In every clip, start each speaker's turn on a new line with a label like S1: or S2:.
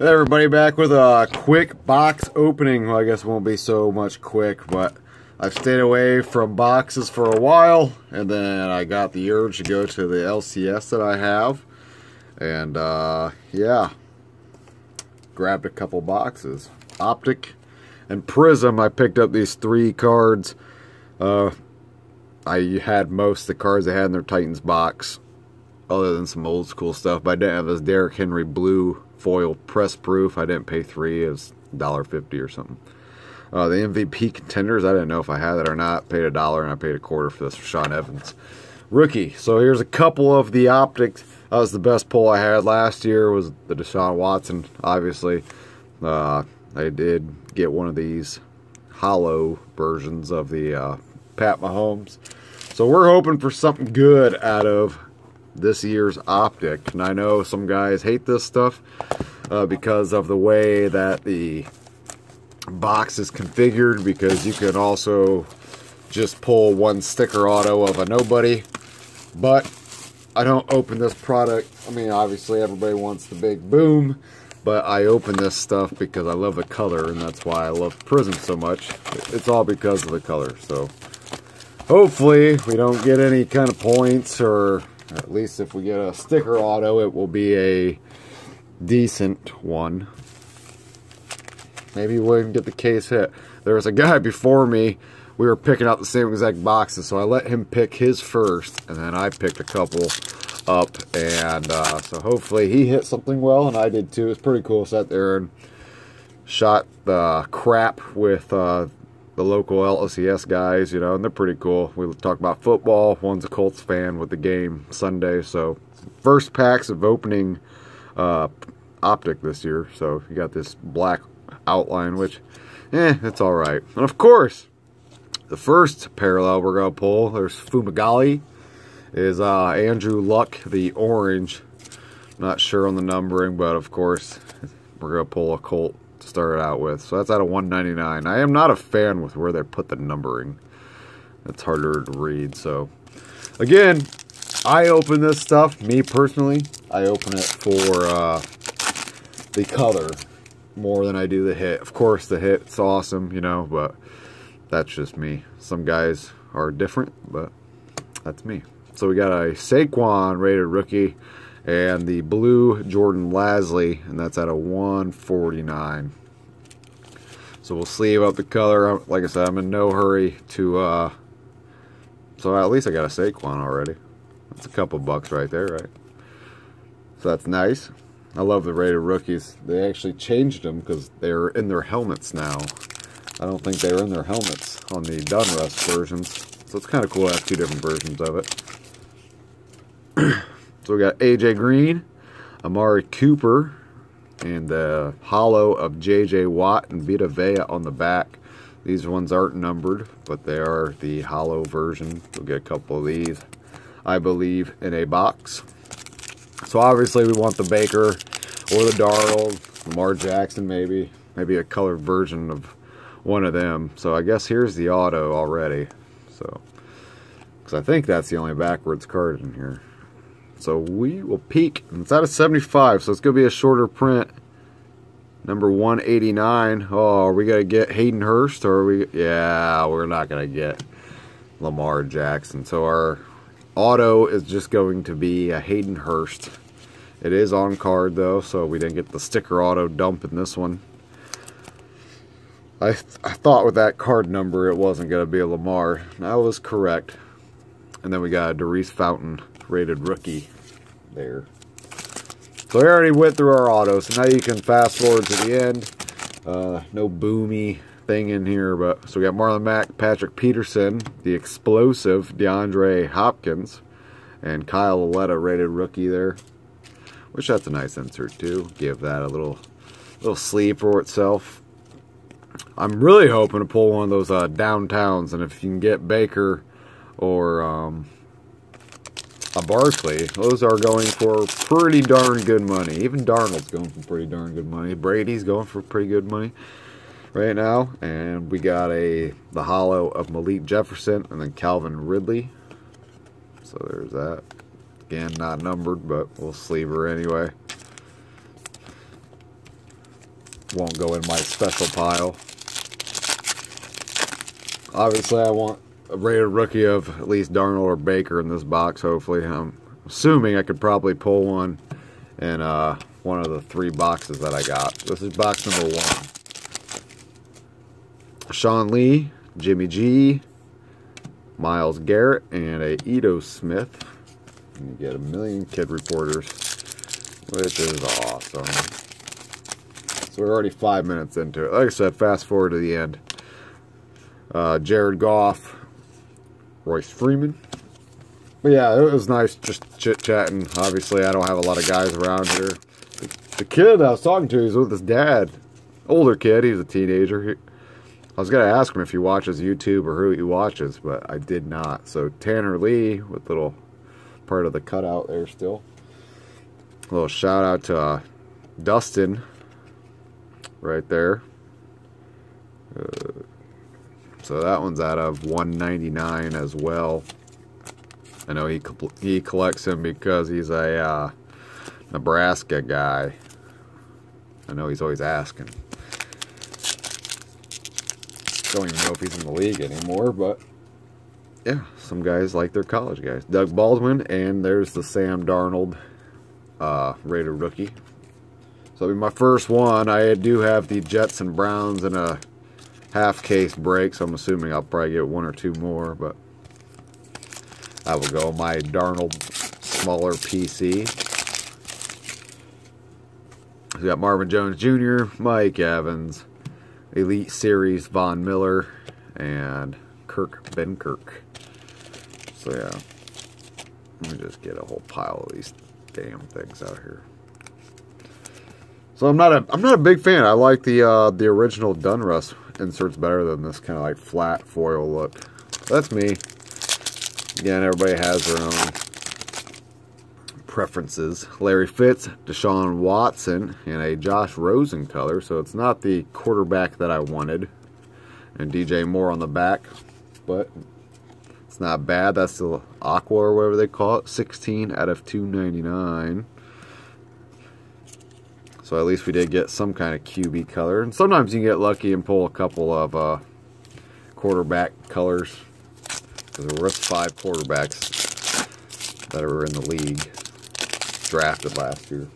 S1: Hey everybody, back with a quick box opening. Well, I guess it won't be so much quick, but I've stayed away from boxes for a while, and then I got the urge to go to the LCS that I have, and uh, yeah, grabbed a couple boxes. Optic and Prism, I picked up these three cards. Uh, I had most of the cards they had in their Titans box, other than some old school stuff, but I didn't have this Derrick Henry blue foil press proof. I didn't pay three. It was $1.50 or something. Uh, the MVP contenders, I didn't know if I had it or not. Paid a dollar and I paid a quarter for this for Sean Evans. Rookie. So here's a couple of the optics. That was the best pull I had last year was the Deshaun Watson, obviously. Uh, I did get one of these hollow versions of the uh, Pat Mahomes. So we're hoping for something good out of this year's optic. And I know some guys hate this stuff uh, because of the way that the box is configured because you can also just pull one sticker auto of a nobody. But I don't open this product. I mean, obviously everybody wants the big boom, but I open this stuff because I love the color and that's why I love Prism so much. It's all because of the color. So hopefully we don't get any kind of points or at least if we get a sticker auto, it will be a decent one. Maybe we'll even get the case hit. There was a guy before me. We were picking out the same exact boxes, so I let him pick his first, and then I picked a couple up, and uh, so hopefully he hit something well, and I did too. It's pretty cool. Sat there and shot the crap with uh, the local LCS guys, you know, and they're pretty cool. We talk about football. One's a Colts fan with the game Sunday. So, first packs of opening uh, optic this year. So, you got this black outline, which, eh, it's all right. And of course, the first parallel we're going to pull, there's Fumagalli, is uh, Andrew Luck, the orange. Not sure on the numbering, but of course, we're going to pull a Colt started out with. So that's out of 199. I am not a fan with where they put the numbering. It's harder to read. So again, I open this stuff, me personally, I open it for uh, the color more than I do the hit. Of course, the hit's awesome, you know, but that's just me. Some guys are different, but that's me. So we got a Saquon rated rookie and the blue Jordan Lasley, and that's at a 149. So we'll sleeve up the color. Like I said, I'm in no hurry to, uh, so at least I got a Saquon already. That's a couple bucks right there, right? So that's nice. I love the rated rookies. They actually changed them because they're in their helmets now. I don't think they were in their helmets on the Donruss versions. So it's kind of cool to have two different versions of it. So we got AJ Green, Amari Cooper, and the hollow of JJ Watt and Vita Vea on the back. These ones aren't numbered, but they are the hollow version. We'll get a couple of these, I believe, in a box. So obviously we want the Baker or the Darnold, Lamar Jackson maybe, maybe a colored version of one of them. So I guess here's the auto already. So, because I think that's the only backwards card in here. So we will peek. It's out of 75, so it's going to be a shorter print. Number 189. Oh, are we going to get Hayden Hurst? Or we... Yeah, we're not going to get Lamar Jackson. So our auto is just going to be a Hayden Hurst. It is on card, though, so we didn't get the sticker auto dump in this one. I, th I thought with that card number it wasn't going to be a Lamar. I was correct. And then we got a Daurice Fountain rated rookie there. So we already went through our autos, so now you can fast forward to the end. Uh, no boomy thing in here, but so we got Marlon Mack, Patrick Peterson, the explosive DeAndre Hopkins, and Kyle Lauletta rated rookie there. Which that's a nice insert too. Give that a little little sleeve for itself. I'm really hoping to pull one of those uh, downtowns, and if you can get Baker or um, a Barkley, those are going for pretty darn good money. Even Darnold's going for pretty darn good money. Brady's going for pretty good money right now. And we got a the hollow of Malik Jefferson and then Calvin Ridley. So there's that. Again, not numbered, but we'll sleeve her anyway. won't go in my special pile. Obviously, I want a rated rookie of at least Darnold or Baker in this box, hopefully. I'm assuming I could probably pull one in uh, one of the three boxes that I got. This is box number one. Sean Lee, Jimmy G, Myles Garrett, and a Ito Smith. And You get a million kid reporters, which is awesome. So we're already five minutes into it. Like I said, fast forward to the end. Uh, Jared Goff, Royce Freeman. But yeah, it was nice just chit-chatting. Obviously, I don't have a lot of guys around here. The kid I was talking to, he's with his dad. Older kid, he's a teenager. I was going to ask him if he watches YouTube or who he watches, but I did not. So Tanner Lee with little part of the cutout there still. A little shout out to uh, Dustin right there. Uh, so that one's out of 199 as well. I know he he collects him because he's a uh, Nebraska guy. I know he's always asking. Don't even know if he's in the league anymore, but yeah, some guys like their college guys. Doug Baldwin, and there's the Sam Darnold uh, rated rookie. So that'll be my first one. I do have the Jets and Browns in a half case break, so I'm assuming I'll probably get one or two more, but I will go my Darnold smaller PC. We got Marvin Jones Jr., Mike Evans, Elite Series Von Miller, and Kurt Benkert. So yeah, let me just get a whole pile of these damn things out here. So I'm not a I'm not a big fan. I like the uh, the original Donruss inserts better than this kind of like flat foil look. That's me. Again, everybody has their own preferences. Larry Fitz, Deshaun Watson, and a Josh Rosen color. So it's not the quarterback that I wanted. And DJ Moore on the back. But it's not bad. That's the Aqua or whatever they call it. 16 out of 299. So at least we did get some kind of QB color. And sometimes you can get lucky and pull a couple of uh, quarterback colors. Because there were five quarterbacks that are in the league drafted last year.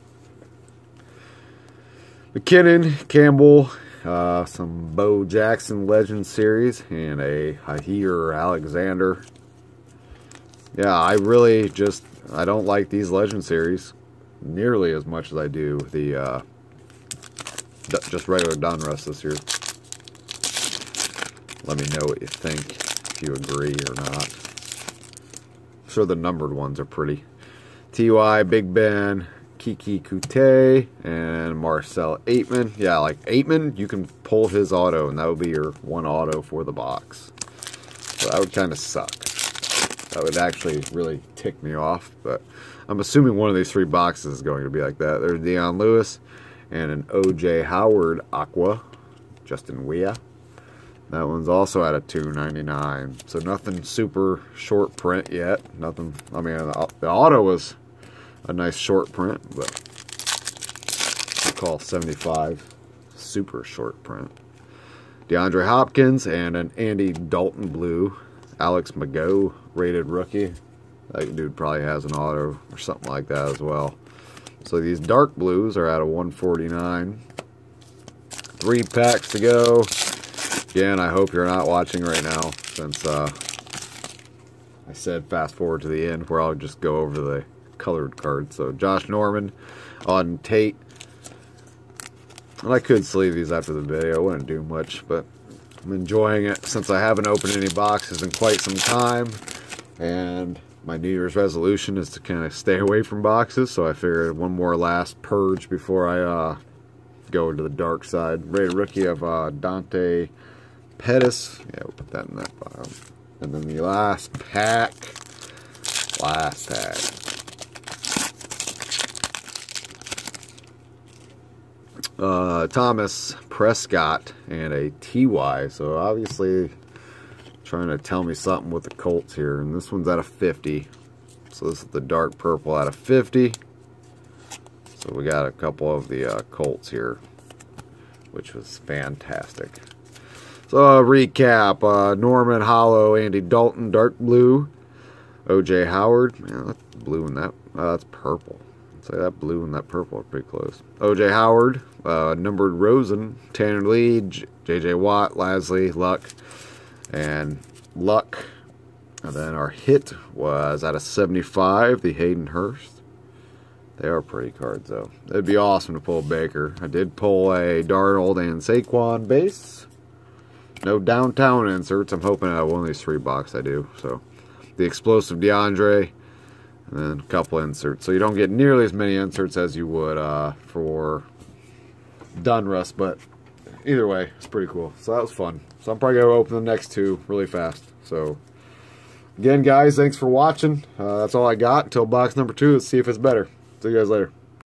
S1: McKinnon, Campbell, uh, some Bo Jackson Legend Series, and a Jaire Alexander. Yeah, I really just, I don't like these Legend Series nearly as much as I do the uh, just regular Donruss this year. Let me know what you think, if you agree or not. I'm sure the numbered ones are pretty. Ty, Big Ben, Keke Coutee, and Marcel Ateman. Yeah, like Ateman, you can pull his auto, and that would be your one auto for the box. So that would kind of suck. That would actually really tick me off, but I'm assuming one of these three boxes is going to be like that. There's Dion Lewis and an OJ Howard Aqua, Justin Weah. That one's also at a 299. So nothing super short print yet. Nothing, I mean, the auto was a nice short print, but we call 75 super short print. DeAndre Hopkins and an Andy Dalton blue. Alex McGough rated rookie. That dude probably has an auto or something like that as well. So these dark blues are out of 149. Three packs to go. Again, I hope you're not watching right now since uh, I said fast forward to the end where I'll just go over the colored cards. So Josh Norman on Tate. And I could sleeve these after the video. I wouldn't do much, but I'm enjoying it since I haven't opened any boxes in quite some time. And my New Year's resolution is to kind of stay away from boxes, so I figured one more last purge before I uh, go into the dark side. Rated rookie of uh, Dante Pettis. Yeah, we'll put that in that file. And then the last pack. Last pack. Uh, Thomas Prescott and a TY. So obviously trying to tell me something with the Colts here. And this one's out of 50. So this is the dark purple out of 50. So we got a couple of the uh, Colts here. which was fantastic. So, uh, recap uh, Norman Hollow, Andy Dalton, Dark Blue, OJ Howard. Man, that's blue and that. Uh, that's purple. I'd say that blue and that purple are pretty close. OJ Howard, uh, Numbered Rosen, Tanner Lee, JJ Watt, Lasley, Luck, and Luck. And then our hit was out of 75, the Hayden Hurst. They are pretty cards, though. It'd be awesome to pull Baker. I did pull a Darnold and Saquon base. No downtown inserts. I'm hoping out of one of these three box I do. So, the explosive DeAndre, and then a couple inserts. So you don't get nearly as many inserts as you would uh, for Donruss, but either way, it's pretty cool. So that was fun. So I'm probably going to open the next two really fast. So, again, guys, thanks for watching. Uh, that's all I got until box number two. Let's see if it's better. See you guys later.